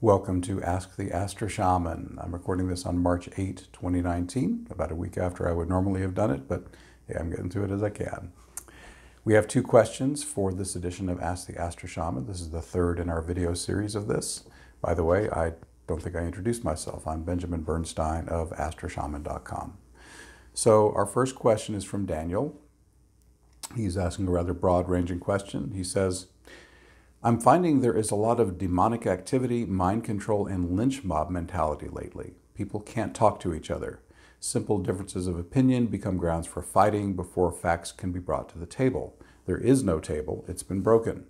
Welcome to Ask the Astro Shaman. I'm recording this on March 8, 2019, about a week after I would normally have done it, but hey, I'm getting to it as I can. We have two questions for this edition of Ask the Astro Shaman. This is the third in our video series of this. By the way, I don't think I introduced myself. I'm Benjamin Bernstein of astroshaman.com. So our first question is from Daniel. He's asking a rather broad-ranging question. He says, I'm finding there is a lot of demonic activity, mind control, and lynch mob mentality lately. People can't talk to each other. Simple differences of opinion become grounds for fighting before facts can be brought to the table. There is no table, it's been broken.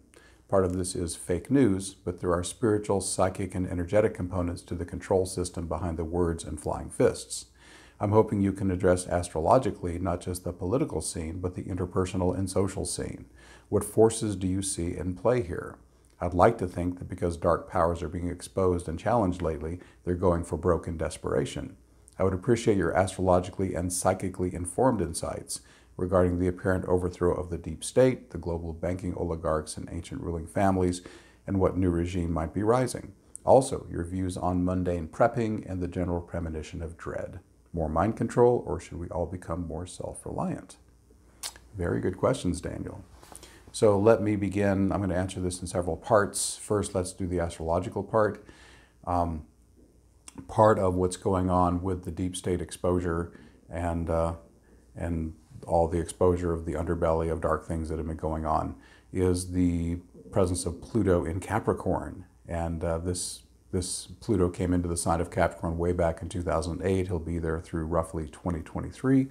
Part of this is fake news, but there are spiritual, psychic, and energetic components to the control system behind the words and flying fists. I'm hoping you can address astrologically not just the political scene, but the interpersonal and social scene. What forces do you see in play here? I'd like to think that because dark powers are being exposed and challenged lately, they're going for broken desperation. I would appreciate your astrologically and psychically informed insights regarding the apparent overthrow of the deep state, the global banking oligarchs and ancient ruling families, and what new regime might be rising. Also, your views on mundane prepping and the general premonition of dread. More mind control, or should we all become more self reliant? Very good questions, Daniel. So let me begin. I'm going to answer this in several parts. First, let's do the astrological part. Um, part of what's going on with the deep state exposure and uh, and all the exposure of the underbelly of dark things that have been going on is the presence of Pluto in Capricorn. And uh, this this Pluto came into the sign of Capricorn way back in 2008. He'll be there through roughly 2023.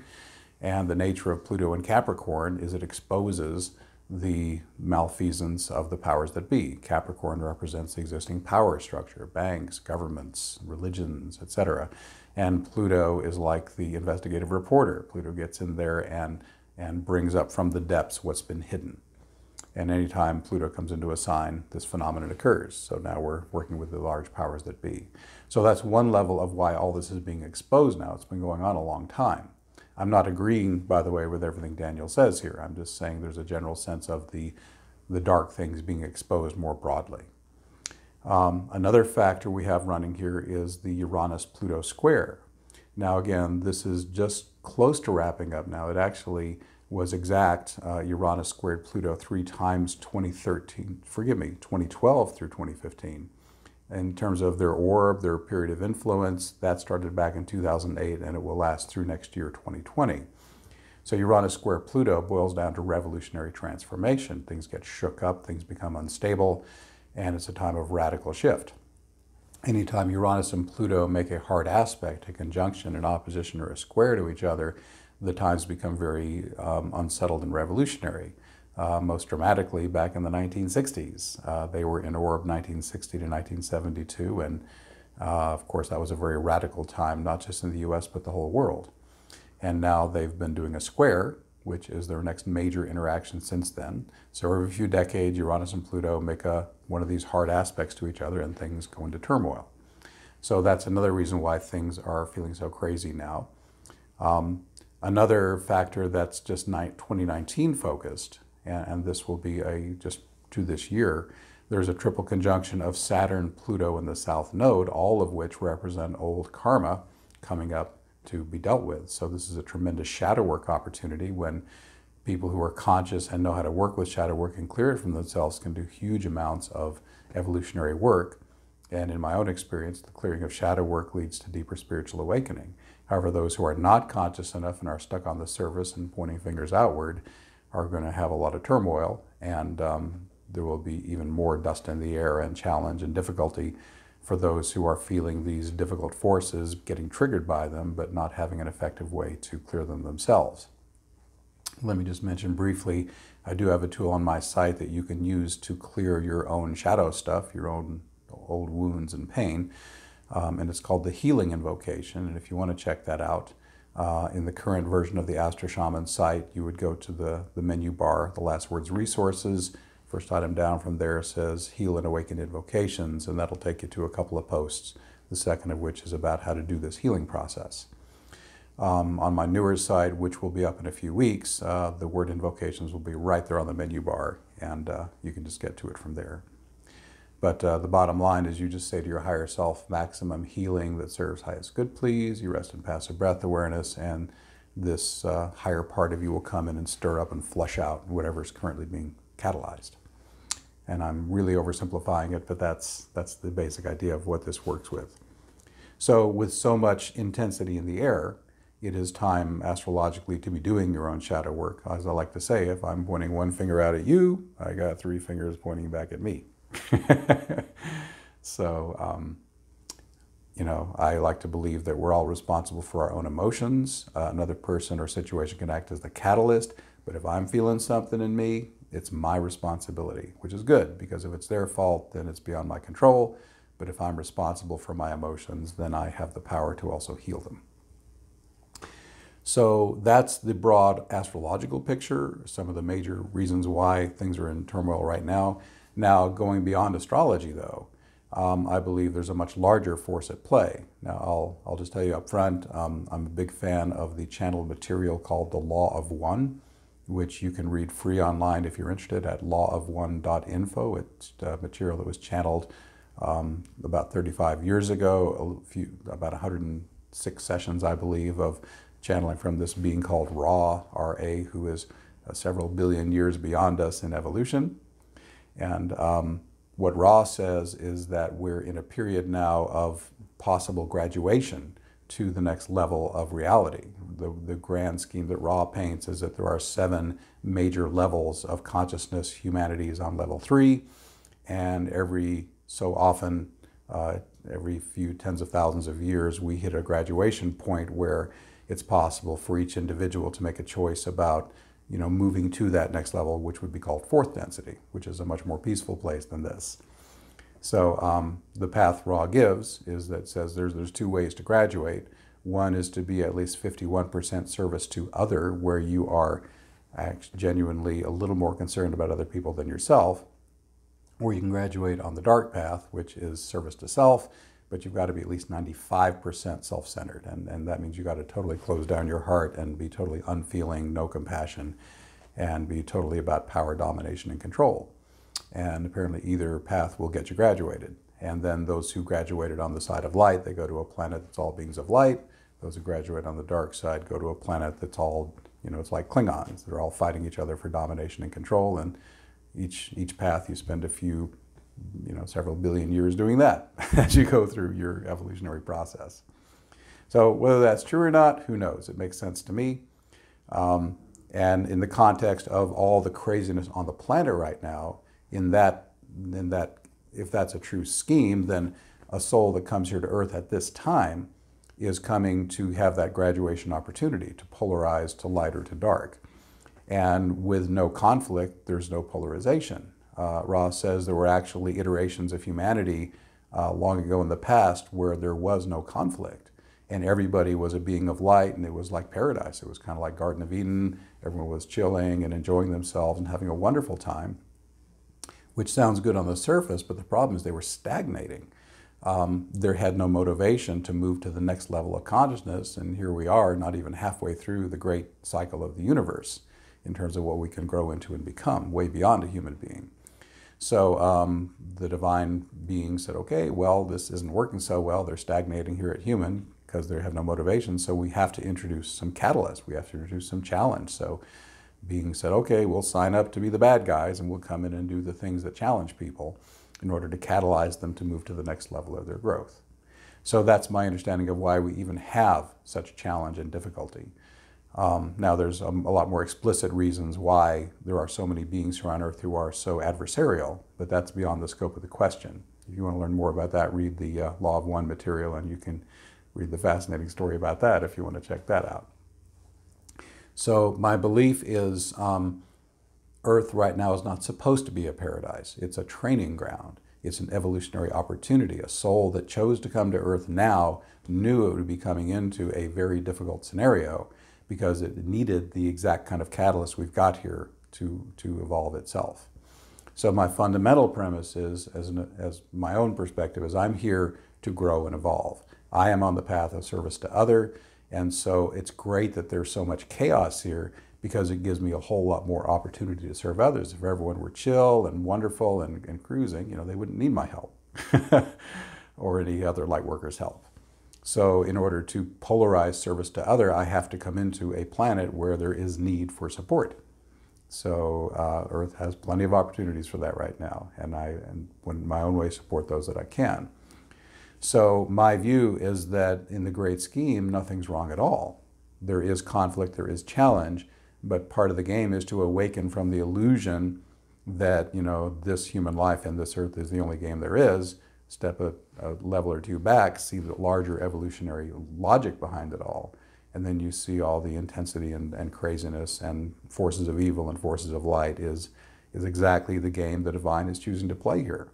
And the nature of Pluto in Capricorn is it exposes the malfeasance of the powers that be. Capricorn represents the existing power structure, banks, governments, religions, etc. And Pluto is like the investigative reporter. Pluto gets in there and, and brings up from the depths what's been hidden. And anytime Pluto comes into a sign, this phenomenon occurs. So now we're working with the large powers that be. So that's one level of why all this is being exposed now. It's been going on a long time. I'm not agreeing, by the way, with everything Daniel says here. I'm just saying there's a general sense of the, the dark things being exposed more broadly. Um, another factor we have running here is the Uranus-Pluto square. Now again, this is just close to wrapping up now. It actually was exact uh, Uranus squared Pluto three times 2013, forgive me, 2012 through 2015 in terms of their orb, their period of influence. That started back in 2008 and it will last through next year, 2020. So Uranus square Pluto boils down to revolutionary transformation. Things get shook up, things become unstable, and it's a time of radical shift. Anytime Uranus and Pluto make a hard aspect, a conjunction, an opposition, or a square to each other, the times become very um, unsettled and revolutionary uh, most dramatically back in the 1960s. Uh, they were in orb 1960 to 1972, and uh, of course that was a very radical time, not just in the US, but the whole world. And now they've been doing a square, which is their next major interaction since then. So every few decades, Uranus and Pluto make a, one of these hard aspects to each other and things go into turmoil. So that's another reason why things are feeling so crazy now. Um, another factor that's just 2019 focused and, and this will be a just to this year, there's a triple conjunction of Saturn, Pluto, and the South Node, all of which represent old karma coming up to be dealt with. So this is a tremendous shadow work opportunity when people who are conscious and know how to work with shadow work and clear it from themselves can do huge amounts of evolutionary work. And in my own experience, the clearing of shadow work leads to deeper spiritual awakening. However, those who are not conscious enough and are stuck on the surface and pointing fingers outward are going to have a lot of turmoil, and um, there will be even more dust in the air and challenge and difficulty for those who are feeling these difficult forces getting triggered by them, but not having an effective way to clear them themselves. Let me just mention briefly, I do have a tool on my site that you can use to clear your own shadow stuff, your own old wounds and pain, um, and it's called the Healing Invocation, and if you want to check that out, uh, in the current version of the Astro Shaman site, you would go to the, the menu bar, the last words resources. First item down from there says Heal and Awaken Invocations, and that'll take you to a couple of posts, the second of which is about how to do this healing process. Um, on my newer site, which will be up in a few weeks, uh, the word invocations will be right there on the menu bar, and uh, you can just get to it from there. But uh, the bottom line is you just say to your higher self, maximum healing that serves highest good, please. You rest in passive breath awareness, and this uh, higher part of you will come in and stir up and flush out whatever is currently being catalyzed. And I'm really oversimplifying it, but that's, that's the basic idea of what this works with. So, with so much intensity in the air, it is time astrologically to be doing your own shadow work. As I like to say, if I'm pointing one finger out at you, I got three fingers pointing back at me. so, um, you know, I like to believe that we're all responsible for our own emotions. Uh, another person or situation can act as the catalyst, but if I'm feeling something in me, it's my responsibility, which is good because if it's their fault, then it's beyond my control. But if I'm responsible for my emotions, then I have the power to also heal them. So that's the broad astrological picture, some of the major reasons why things are in turmoil right now. Now, going beyond astrology, though, um, I believe there's a much larger force at play. Now, I'll, I'll just tell you up front, um, I'm a big fan of the channeled material called The Law of One which you can read free online if you're interested at lawofone.info. It's uh, material that was channeled um, about 35 years ago, a few, about 106 sessions, I believe, of channeling from this being called Ra, R-A, who is uh, several billion years beyond us in evolution. And um, what Ra says is that we're in a period now of possible graduation to the next level of reality. The, the grand scheme that Ra paints is that there are seven major levels of consciousness. Humanity is on level three, and every so often, uh, every few tens of thousands of years, we hit a graduation point where it's possible for each individual to make a choice about you know, moving to that next level, which would be called fourth density, which is a much more peaceful place than this. So um, the path Ra gives is that says there's, there's two ways to graduate. One is to be at least 51% service to other, where you are genuinely a little more concerned about other people than yourself. Or you can graduate on the dark path, which is service to self, but you've got to be at least 95% self centered. And, and that means you've got to totally close down your heart and be totally unfeeling, no compassion, and be totally about power, domination, and control and apparently either path will get you graduated. And then those who graduated on the side of light, they go to a planet that's all beings of light. Those who graduate on the dark side go to a planet that's all, you know, it's like Klingons. They're all fighting each other for domination and control. And each each path you spend a few, you know, several billion years doing that as you go through your evolutionary process. So whether that's true or not, who knows? It makes sense to me. Um, and in the context of all the craziness on the planet right now, in that, in that, if that's a true scheme, then a soul that comes here to Earth at this time is coming to have that graduation opportunity to polarize to light or to dark. And with no conflict, there's no polarization. Uh, Ra says there were actually iterations of humanity uh, long ago in the past where there was no conflict. And everybody was a being of light, and it was like paradise. It was kind of like Garden of Eden. Everyone was chilling and enjoying themselves and having a wonderful time which sounds good on the surface, but the problem is they were stagnating. Um, there had no motivation to move to the next level of consciousness, and here we are, not even halfway through the great cycle of the universe in terms of what we can grow into and become, way beyond a human being. So um, the divine being said, okay, well, this isn't working so well. They're stagnating here at human because they have no motivation. So we have to introduce some catalyst. We have to introduce some challenge. So being said, okay, we'll sign up to be the bad guys and we'll come in and do the things that challenge people in order to catalyze them to move to the next level of their growth. So that's my understanding of why we even have such challenge and difficulty. Um, now, there's a, a, lot more explicit reasons why there are so many beings here on Earth who are so adversarial, but that's beyond the scope of the question. If you want to learn more about that, read the uh, Law of One material, and you can read the fascinating story about that if you want to check that out. So my belief is um, Earth right now is not supposed to be a paradise. It's a training ground. It's an evolutionary opportunity. A soul that chose to come to Earth now knew it would be coming into a very difficult scenario because it needed the exact kind of catalyst we've got here to, to evolve itself. So my fundamental premise is, as, an, as my own perspective, is I'm here to grow and evolve. I am on the path of service to other. And so it's great that there's so much chaos here because it gives me a whole lot more opportunity to serve others. If everyone were chill and wonderful and, and cruising, you know, they wouldn't need my help or any other light workers' help. So in order to polarize service to other, I have to come into a planet where there is need for support. So uh, Earth has plenty of opportunities for that right now, and I, and in my own way, support those that I can. So my view is that in the great scheme, nothing's wrong at all. There is conflict, there is challenge, but part of the game is to awaken from the illusion that you know this human life and this Earth is the only game there is. Step a, a level or two back, see the larger evolutionary logic behind it all and then you see all the intensity and, and craziness and forces of evil and forces of light is, is exactly the game the divine is choosing to play here.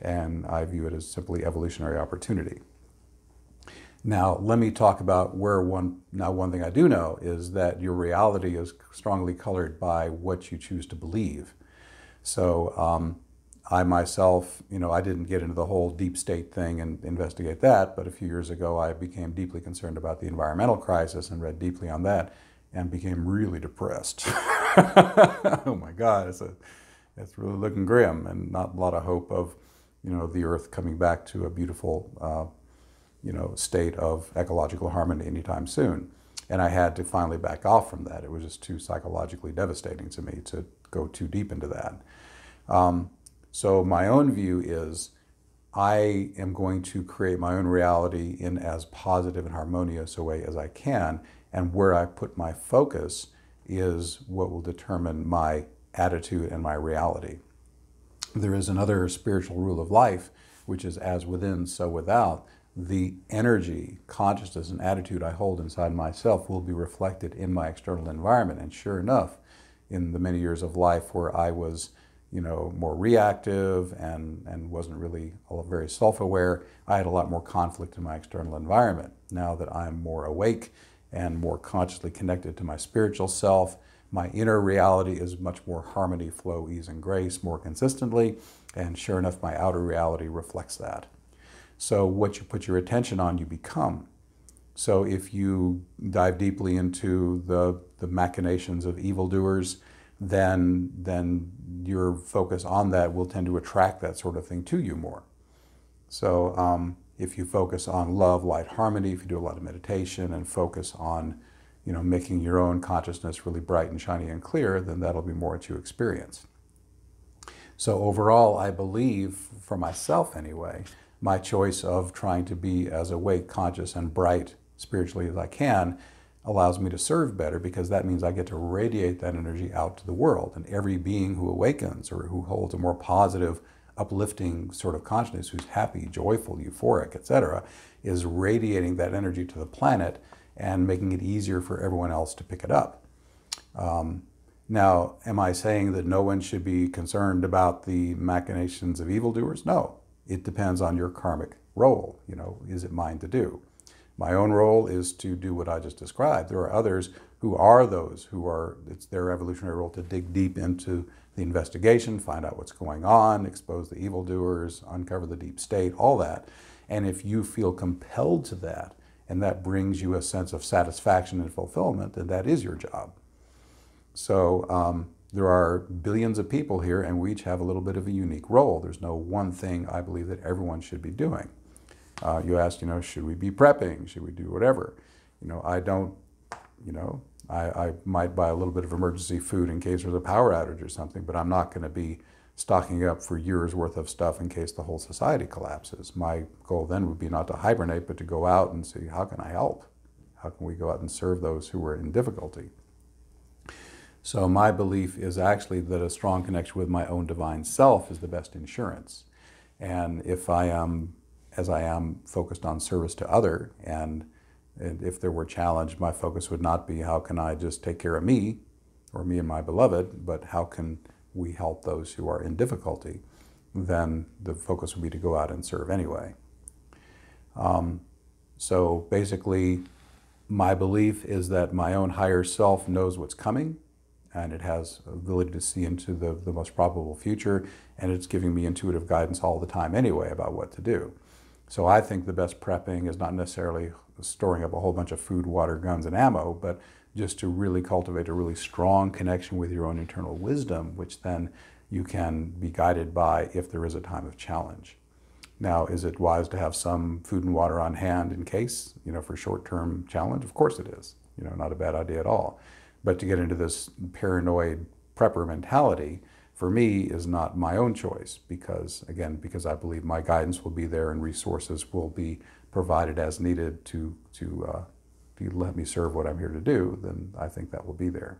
And I view it as simply evolutionary opportunity. Now, let me talk about where one, now one thing I do know is that your reality is strongly colored by what you choose to believe. So um, I myself, you know, I didn't get into the whole deep state thing and investigate that, but a few years ago I became deeply concerned about the environmental crisis and read deeply on that and became really depressed. oh my God, it's, a, it's really looking grim and not a lot of hope of, you know, the earth coming back to a beautiful, uh, you know, state of ecological harmony anytime soon. And I had to finally back off from that. It was just too psychologically devastating to me to go too deep into that. Um, so my own view is I am going to create my own reality in as positive and harmonious a way as I can. And where I put my focus is what will determine my attitude and my reality. There is another spiritual rule of life, which is as within, so without. The energy, consciousness, and attitude I hold inside myself will be reflected in my external environment. And sure enough, in the many years of life where I was you know, more reactive and, and wasn't really very self-aware, I had a lot more conflict in my external environment. Now that I'm more awake and more consciously connected to my spiritual self, my inner reality is much more harmony, flow, ease, and grace more consistently, and sure enough, my outer reality reflects that. So what you put your attention on, you become. So if you dive deeply into the, the machinations of evildoers, then, then your focus on that will tend to attract that sort of thing to you more. So um, if you focus on love, light, harmony, if you do a lot of meditation and focus on you know, making your own consciousness really bright and shiny and clear, then that'll be more what you experience. So overall, I believe, for myself anyway, my choice of trying to be as awake, conscious, and bright spiritually as I can allows me to serve better because that means I get to radiate that energy out to the world. And every being who awakens or who holds a more positive, uplifting sort of consciousness, who's happy, joyful, euphoric, etc., is radiating that energy to the planet and making it easier for everyone else to pick it up. Um, now, am I saying that no one should be concerned about the machinations of evildoers? No. It depends on your karmic role. You know, is it mine to do? My own role is to do what I just described. There are others who are those who are, it's their evolutionary role to dig deep into the investigation, find out what's going on, expose the evildoers, uncover the deep state, all that. And if you feel compelled to that, and that brings you a sense of satisfaction and fulfillment, then that is your job. So um, there are billions of people here, and we each have a little bit of a unique role. There's no one thing I believe that everyone should be doing. Uh, you asked, you know, should we be prepping? Should we do whatever? You know, I don't, you know, I, I might buy a little bit of emergency food in case there's a power outage or something, but I'm not going to be stocking up for years worth of stuff in case the whole society collapses. My goal then would be not to hibernate, but to go out and see how can I help? How can we go out and serve those who are in difficulty? So my belief is actually that a strong connection with my own divine self is the best insurance. And if I am as I am focused on service to other. And, if there were challenge, my focus would not be how can I just take care of me or me and my beloved, but how can we help those who are in difficulty, then the focus would be to go out and serve anyway. Um, so basically, my belief is that my own higher self knows what's coming and it has ability to see into the, the most probable future and it's giving me intuitive guidance all the time anyway about what to do. So I think the best prepping is not necessarily storing up a whole bunch of food, water, guns, and ammo, but just to really cultivate a really strong connection with your own internal wisdom, which then you can be guided by if there is a time of challenge. Now, is it wise to have some food and water on hand in case, you know, for short-term challenge? Of course it is. You know, not a bad idea at all. But to get into this paranoid prepper mentality, for me, is not my own choice because, again, because I believe my guidance will be there and resources will be provided as needed to, to uh, let me serve what I'm here to do, then I think that will be there.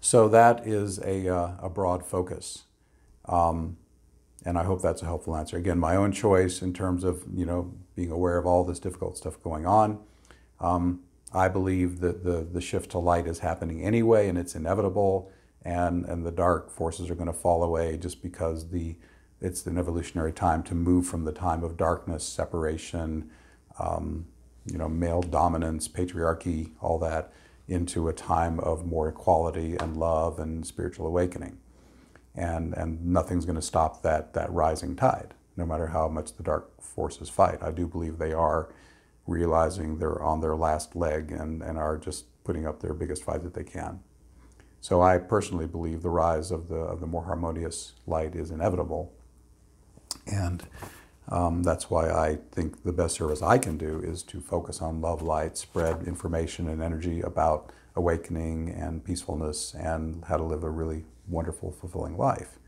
So that is a, uh, a broad focus. Um, and I hope that's a helpful answer. Again, my own choice in terms of, you know, being aware of all this difficult stuff going on. Um, I believe that the, the shift to light is happening anyway and it's inevitable and, and the dark forces are going to fall away just because the, it's an evolutionary time to move from the time of darkness, separation, um, you know, male dominance, patriarchy, all that, into a time of more equality and love and spiritual awakening. And, and nothing's going to stop that, that rising tide, no matter how much the dark forces fight. I do believe they are realizing they're on their last leg and, and are just putting up their biggest fight that they can. So I personally believe the rise of the, of the more harmonious light is inevitable. And um, that's why I think the best service I can do is to focus on love, light, spread information and energy about awakening and peacefulness and how to live a really wonderful, fulfilling life.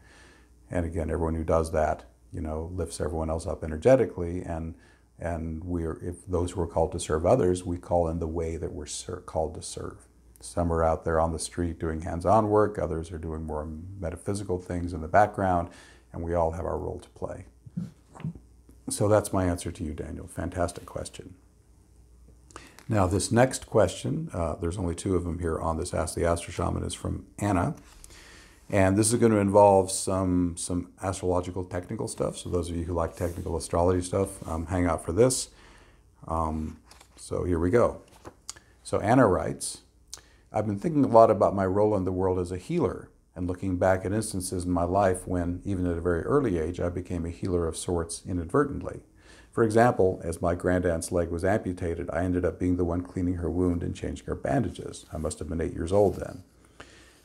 And again, everyone who does that, you know, lifts everyone else up energetically. And and we're if those who are called to serve others, we call in the way that we're called to serve. Some are out there on the street doing hands-on work. Others are doing more metaphysical things in the background, and we all have our role to play. So that's my answer to you, Daniel. Fantastic question. Now, this next question, uh, there's only two of them here on this Ask the Astro Shaman, is from Ana. And this is going to involve some, some astrological technical stuff. So those of you who like technical astrology stuff, um, hang out for this. Um, so here we go. So Ana writes, I've been thinking a lot about my role in the world as a healer and looking back at instances in my life when, even at a very early age, I became a healer of sorts inadvertently. For example, as my grandaunt's leg was amputated, I ended up being the one cleaning her wound and changing her bandages. I must have been eight years old then.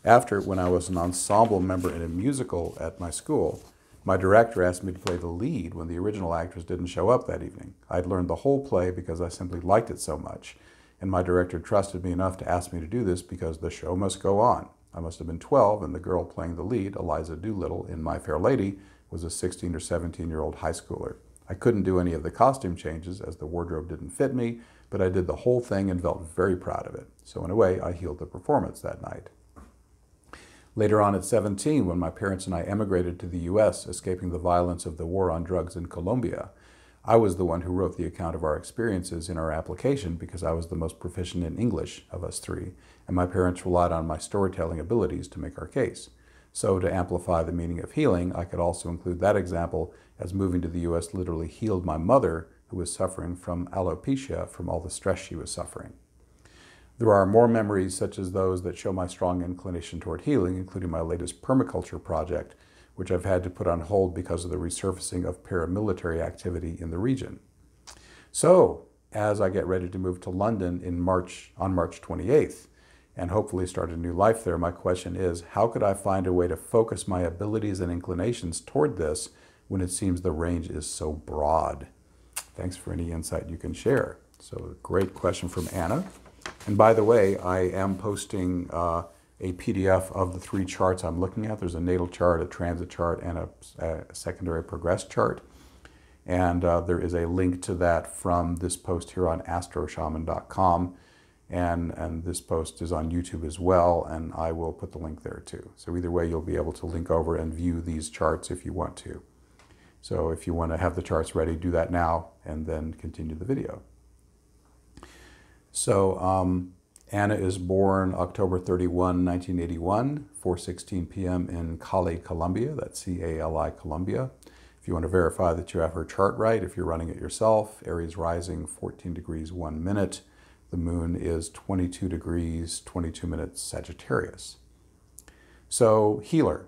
After, when I was an ensemble member in a musical at my school, my director asked me to play the lead when the original actress didn't show up that evening. I'd learned the whole play because I simply liked it so much, and my director trusted me enough to ask me to do this because the show must go on. I must have been 12, and the girl playing the lead, Eliza Doolittle, in My Fair Lady, was a 16 or 17 year old high schooler. I couldn't do any of the costume changes as the wardrobe didn't fit me, but I did the whole thing and felt very proud of it. So, in a way, I healed the performance that night. Later on at 17, when my parents and I emigrated to the U.S., escaping the violence of the war on drugs in Colombia, I was the one who wrote the account of our experiences in our application because I was the most proficient in English of us three, and my parents relied on my storytelling abilities to make our case. So, to amplify the meaning of healing, I could also include that example as moving to the U.S. literally healed my mother, who was suffering from alopecia from all the stress she was suffering. There are more memories such as those that show my strong inclination toward healing, including my latest permaculture project, which I've had to put on hold because of the resurfacing of paramilitary activity in the region. So, as I get ready to move to London in March on March 28th and hopefully start a new life there, my question is how could I find a way to focus my abilities and inclinations toward this when it seems the range is so broad? Thanks for any insight you can share. So, great question from Ana. And by the way, I am posting uh, a PDF of the three charts I'm looking at. There's a natal chart, a transit chart, and a, a secondary progress chart. And uh, there is a link to that from this post here on astroshaman.com. And, and this post is on YouTube as well, and I will put the link there too. So either way, you'll be able to link over and view these charts if you want to. So if you want to have the charts ready, do that now and then continue the video. So um, Ana is born October 31, 1981, 4.16 p.m. in Cali, Colombia. That's C-A-L-I, Colombia. If you want to verify that you have her chart right, if you're running it yourself, Aries rising 14 degrees 1 minute. The moon is 22 degrees 22 minutes Sagittarius. So healer.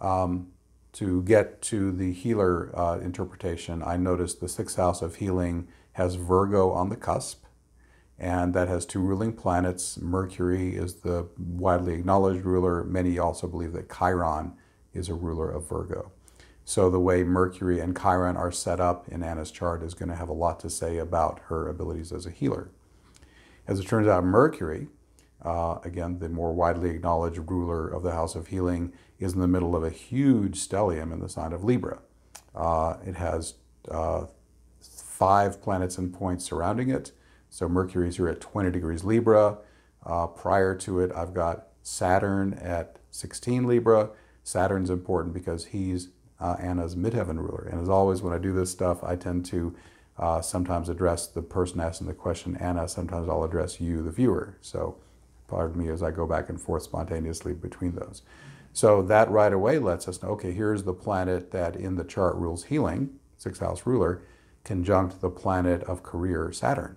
Um, to get to the healer uh, interpretation, I noticed the sixth house of healing has Virgo on the cusp and that has two ruling planets. Mercury is the widely acknowledged ruler. Many also believe that Chiron is a ruler of Virgo. So the way Mercury and Chiron are set up in Ana's chart is going to have a lot to say about her abilities as a healer. As it turns out, Mercury, uh, again, the more widely acknowledged ruler of the House of Healing, is in the middle of a huge stellium in the sign of Libra. Uh, it has uh, five planets and points surrounding it. So Mercury's here at 20 degrees Libra. Uh, prior to it, I've got Saturn at 16 Libra. Saturn's important because he's uh, Ana's midheaven ruler. And as always, when I do this stuff, I tend to uh, sometimes address the person asking the question, Ana. Sometimes I'll address you, the viewer. So pardon me as I go back and forth spontaneously between those. So that right away lets us know, okay, here's the planet that in the chart rules healing, sixth house ruler, conjunct the planet of career, Saturn.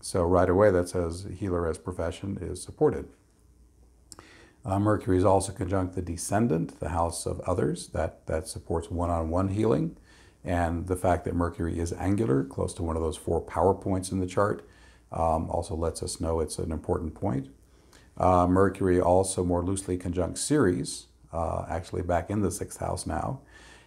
So right away that says healer as profession is supported. Uh, Mercury is also conjunct the descendant, the house of others, that, that supports one-on-one healing. And the fact that Mercury is angular, close to one of those four power points in the chart, um, also lets us know it's an important point. Uh, Mercury also more loosely conjunct Ceres, uh, actually back in the sixth house now.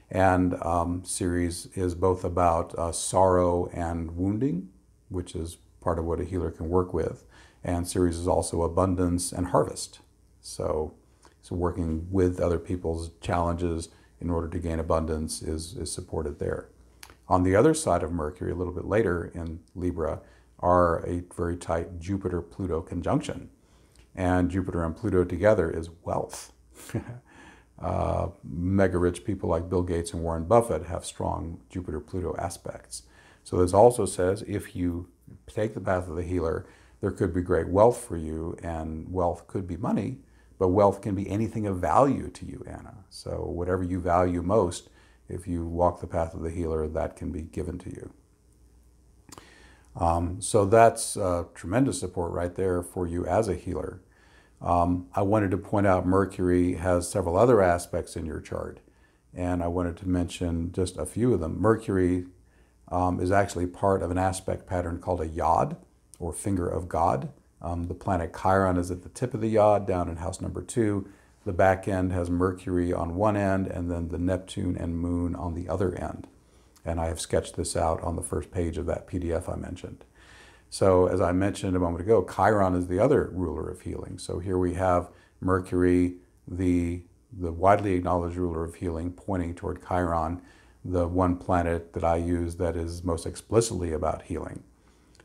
And um, Ceres is both about uh, sorrow and wounding, which is part of what a healer can work with. And Ceres is also abundance and harvest. So, so working with other people's challenges in order to gain abundance is, is supported there. On the other side of Mercury, a little bit later in Libra, are a very tight Jupiter-Pluto conjunction. And Jupiter and Pluto together is wealth. uh, mega rich people like Bill Gates and Warren Buffett have strong Jupiter-Pluto aspects. So this also says if you take the path of the healer, there could be great wealth for you, and wealth could be money, but wealth can be anything of value to you, Ana. So whatever you value most, if you walk the path of the healer, that can be given to you. Um, so that's uh, tremendous support right there for you as a healer. Um, I wanted to point out Mercury has several other aspects in your chart, and I wanted to mention just a few of them. Mercury um, is actually part of an aspect pattern called a yod, or finger of God. Um, the planet Chiron is at the tip of the yod, down in house number two. The back end has Mercury on one end, and then the Neptune and Moon on the other end. And I have sketched this out on the first page of that PDF I mentioned. So as I mentioned a moment ago, Chiron is the other ruler of healing. So here we have Mercury, the, the widely acknowledged ruler of healing, pointing toward Chiron, the one planet that I use that is most explicitly about healing.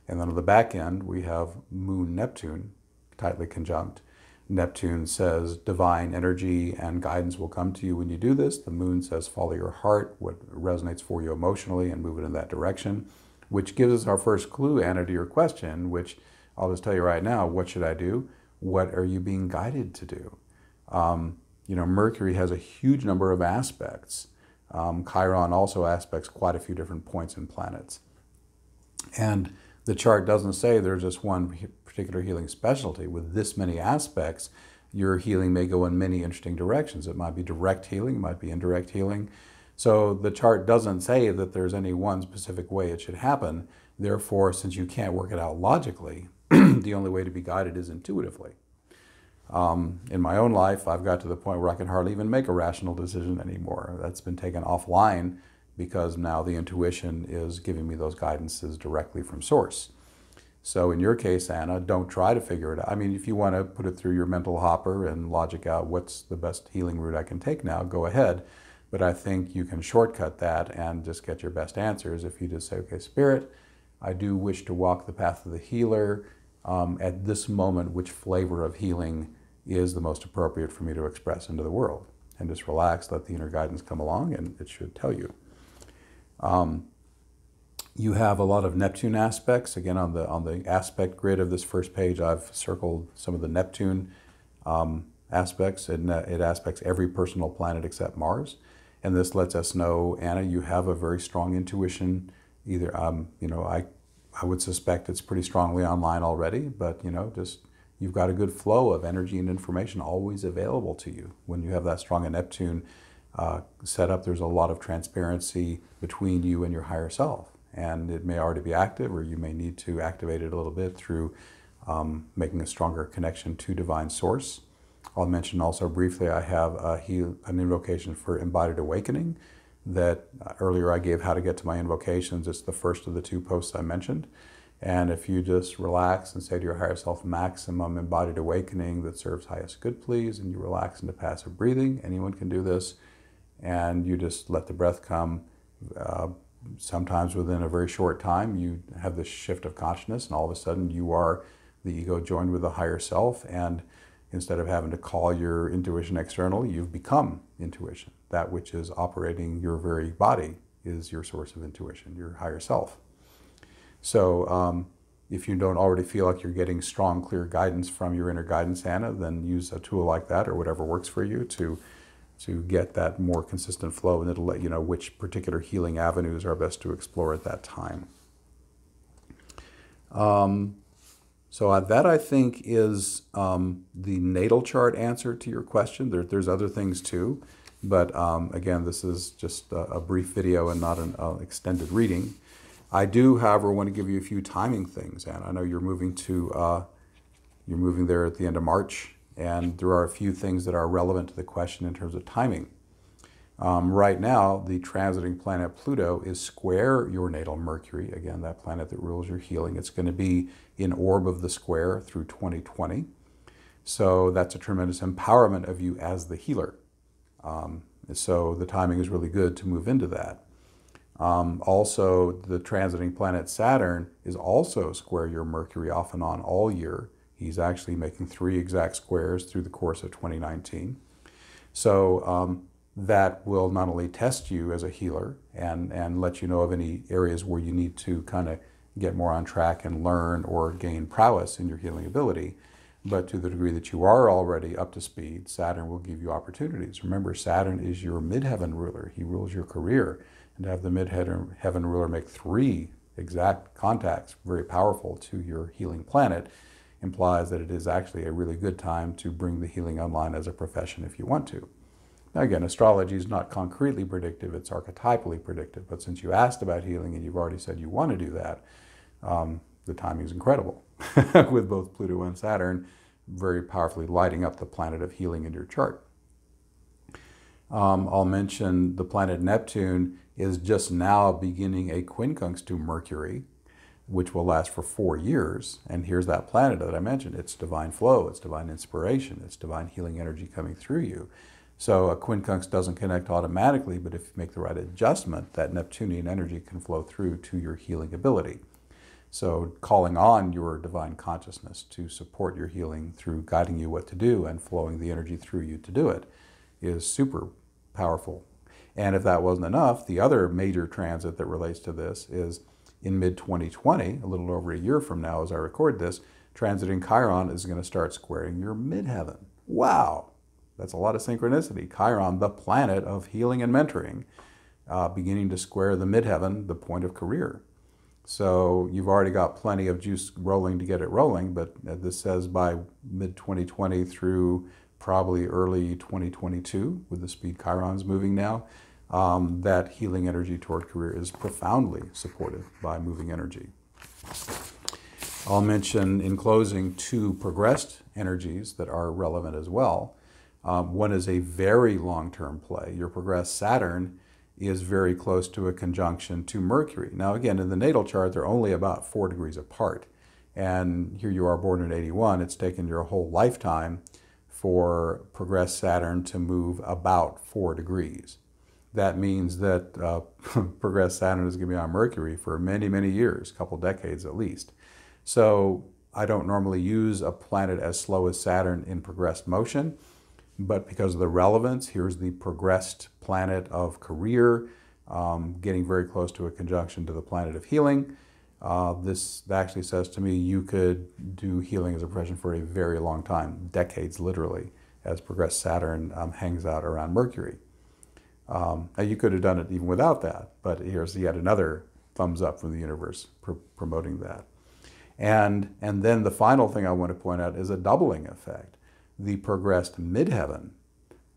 And then on the back end, we have Moon Neptune, tightly conjunct. Neptune says divine energy and guidance will come to you when you do this. The moon says follow your heart, what resonates for you emotionally, and move it in that direction, which gives us our first clue, Ana, to your question, which I'll just tell you right now what should I do? What are you being guided to do? Um, you know, Mercury has a huge number of aspects. Um, Chiron also aspects quite a few different points in planets. And the chart doesn't say there's just one particular healing specialty. With this many aspects, your healing may go in many interesting directions. It might be direct healing, it might be indirect healing. So the chart doesn't say that there's any one specific way it should happen. Therefore, since you can't work it out logically, the only way to be guided is intuitively. Um, in my own life, I've got to the point where I can hardly even make a rational decision anymore. That's been taken offline because now the intuition is giving me those guidances directly from source. So in your case, Ana, don't try to figure it out. I mean, if you want to put it through your mental hopper and logic out what's the best healing route I can take now, go ahead. But I think you can shortcut that and just get your best answers if you just say, okay, Spirit, I do wish to walk the path of the healer. Um, at this moment, which flavor of healing is the most appropriate for me to express into the world? And just relax, let the inner guidance come along, and it should tell you. Um, you have a lot of Neptune aspects. Again, on the on the aspect grid of this first page, I've circled some of the Neptune um, aspects. It, it aspects every personal planet except Mars, and this lets us know, Ana, you have a very strong intuition. Either, um, you know, I I would suspect it's pretty strongly online already, but you know, just you've got a good flow of energy and information always available to you when you have that strong a Neptune uh, set up, there's a lot of transparency between you and your higher self. and it may already be active, or you may need to activate it a little bit through um, making a stronger connection to divine source. I'll mention also briefly I have a an invocation for embodied awakening that uh, earlier I gave how to get to my invocations. It's the first of the two posts I mentioned. And if you just relax and say to your higher self, maximum embodied awakening that serves highest good, please, and you relax into passive breathing, anyone can do this, and you just let the breath come. Uh, sometimes within a very short time, you have this shift of consciousness, and all of a sudden you are the ego joined with the higher self, and instead of having to call your intuition external, you've become intuition. That which is operating your very body is your source of intuition, your higher self. So um, if you don't already feel like you're getting strong, clear guidance from your inner guidance Ana, then use a tool like that or whatever works for you to to get that more consistent flow, and it'll let you know which particular healing avenues are best to explore at that time. Um, so uh, that I think is um, the natal chart answer to your question. There, there's other things too, but um, again, this is just a, a, brief video and not an uh, extended reading. I do, however, want to give you a few timing things, and I know you're moving to uh, you're moving there at the end of March, and there are a few things that are relevant to the question in terms of timing. Um, right now, the transiting planet Pluto is square your natal Mercury, again, that planet that rules your healing. It's going to be in orb of the square through 2020. So that's a tremendous empowerment of you as the healer. Um, so the timing is really good to move into that. Um, also, the transiting planet Saturn is also square your Mercury off and on all year. He's actually making three exact squares through the course of 2019. So um, that will not only test you as a healer and, and let you know of any areas where you need to kind of get more on track and learn or gain prowess in your healing ability, but to the degree that you are already up to speed, Saturn will give you opportunities. Remember, Saturn is your midheaven ruler. He rules your career and to have the mid-heaven ruler make three exact contacts, very powerful to your healing planet, implies that it is actually a really good time to bring the healing online as a profession if you want to. Now again, astrology is not concretely predictive, it's archetypally predictive, but since you asked about healing and you've already said you want to do that, um, the timing is incredible with both Pluto and Saturn very powerfully lighting up the planet of healing in your chart. Um, I'll mention the planet Neptune is just now beginning a quincunx to Mercury, which will last for four years. And here's that planet that I mentioned. It's divine flow, it's divine inspiration, it's divine healing energy coming through you. So a quincunx doesn't connect automatically, but if you make the right adjustment, that Neptunian energy can flow through to your healing ability. So calling on your divine consciousness to support your healing through guiding you what to do and flowing the energy through you to do it is super powerful and if that wasn't enough, the other major transit that relates to this is in mid 2020, a little over a year from now as I record this, transiting Chiron is going to start squaring your midheaven. Wow, that's a lot of synchronicity. Chiron, the planet of healing and mentoring, uh, beginning to square the midheaven, the point of career. So you've already got plenty of juice rolling to get it rolling, but this says by mid 2020 through probably early 2022, with the speed Chiron's moving now, um, that healing energy toward career is profoundly supported by moving energy. I'll mention in closing two progressed energies that are relevant as well. Um, one is a very long term play. Your progressed Saturn is very close to a conjunction to Mercury. Now, again, in the natal chart, they're only about four degrees apart. And here you are born in 81, it's taken your whole lifetime for progressed Saturn to move about four degrees that means that uh, progressed Saturn is going to be on Mercury for many, many years, a couple decades at least. So I don't normally use a planet as slow as Saturn in progressed motion, but because of the relevance, here's the progressed planet of career, um, getting very close to a conjunction to the planet of healing. Uh, this actually says to me you could do healing as a profession for a very long time, decades literally, as progressed Saturn um, hangs out around Mercury. Um, you could have done it even without that, but here's yet another thumbs up from the universe pr promoting that. And, and then the final thing I want to point out is a doubling effect. The progressed midheaven,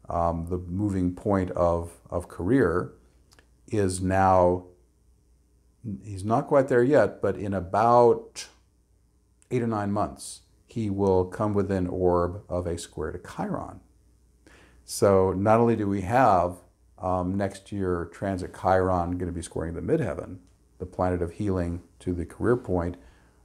um, the moving point of, of career, is now he's not quite there yet, but in about eight or nine months, he will come within orb of a square to Chiron. So not only do we have um, next year transit Chiron going to be squaring the midheaven, the planet of healing to the career point,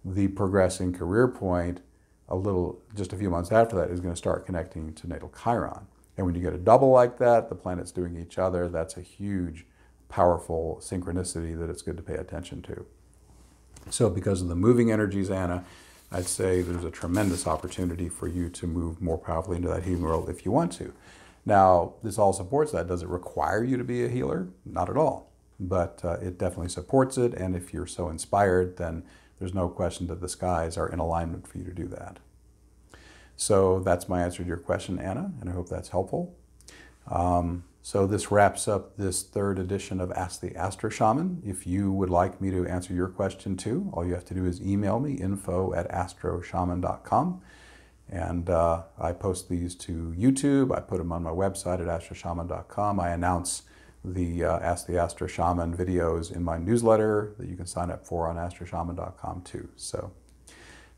the progressing career point a little, just a few months after that, is going to start connecting to natal Chiron. And when you get a double like that, the planets doing each other, that's a huge, powerful synchronicity that it's good to pay attention to. So, because of the moving energies, Ana, I'd say there's a tremendous opportunity for you to move more powerfully into that healing world if you want to. Now, this all supports that. Does it require you to be a healer? Not at all. But uh, it definitely supports it. And if you're so inspired, then there's no question that the skies are in alignment for you to do that. So that's my answer to your question, Ana, and I hope that's helpful. Um, so this wraps up this third edition of Ask the Astro Shaman. If you would like me to answer your question too, all you have to do is email me, info at astroshaman.com. And uh, I post these to YouTube. I put them on my website at astroshaman.com. I announce the uh, Ask the Astro Shaman videos in my newsletter that you can sign up for on astroshaman.com too. So,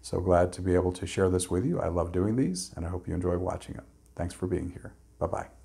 so glad to be able to share this with you. I love doing these and I hope you enjoy watching them. Thanks for being here. Bye bye.